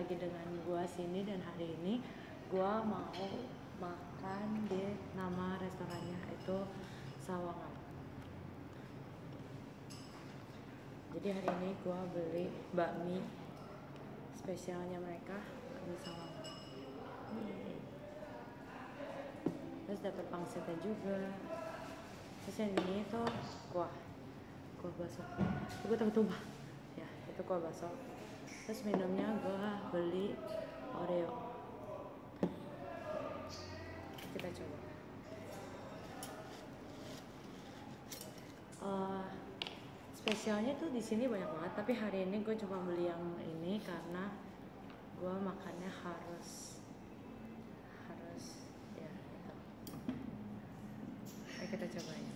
lagi dengan gue sini dan hari ini gue mau makan di nama restorannya itu Sawangan. Jadi hari ini gue beli bakmi spesialnya mereka di Sawangan. Terus dapat pangsitnya juga. Terus yang ini itu kuah kuah bakso. Gue tahu tuh ya itu kuah bakso terus minumnya gua beli oreo. Kita coba. Eh, spesialnya tuh di sini banyak banget tapi hari ini gue cuma beli yang ini karena gue makannya harus harus ya gitu. Ayo kita cobain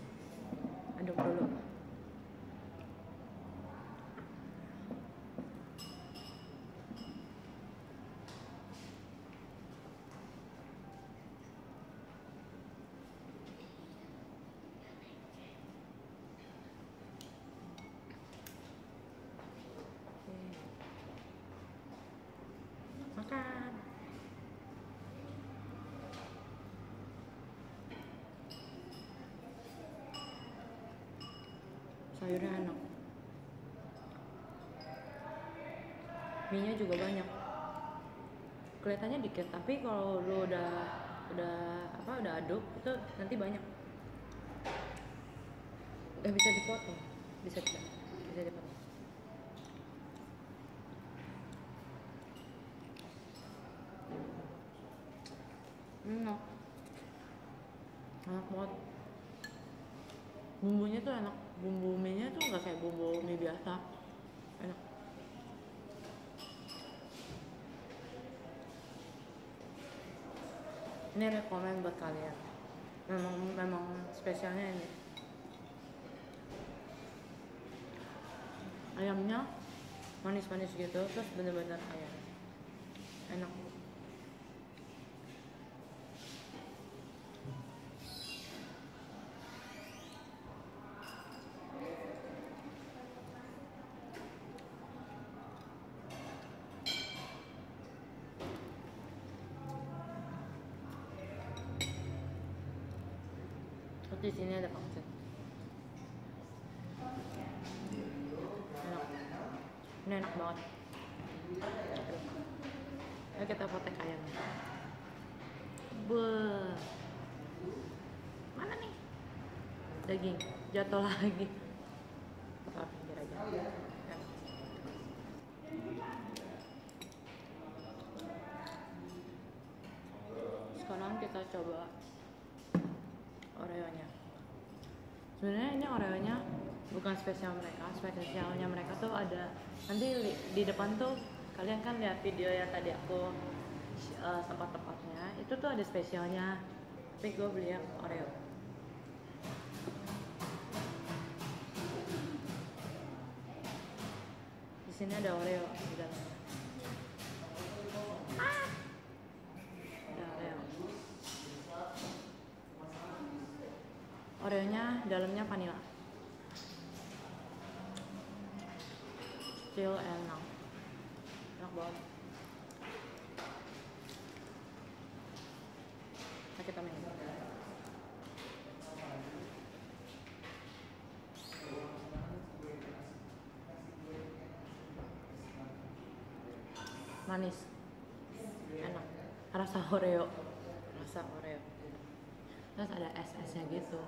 makan sayurnya enak. Mie nya juga banyak. Kelihatannya dikit tapi kalau lu udah udah apa udah aduk itu nanti banyak. Udah bisa dipotong. Bisa bisa bisa dipotong enak. Enak banget. Bumbunya tuh enak. Bumbu mie nya tuh nggak kayak bumbu mie biasa. Enak. Ini rekomen buat kalian. Memang memang spesialnya ini. Ayamnya manis-manis gitu terus bener-bener ayam enak di sini ada pangsit. Enak. Ini enak banget. Ayo kita potek ayamnya. Be. Mana nih? Daging. Jatuh lagi. Pinggir aja. Sekarang kita coba Oreo-nya. Sebenarnya ini Oreo-nya bukan spesial mereka, spesialnya mereka tuh ada nanti di depan tuh kalian kan lihat video ya tadi aku uh, tempat-tempatnya itu tuh ada spesialnya. Tapi gue beli yang Oreo. Di sini ada Oreo di dalamnya. Oreonya dalamnya vanilla. Still enak. Enak banget. Nah, kita. Manis. Enak. Rasa Oreo. Rasa Oreo. Terus ada es-esnya gitu.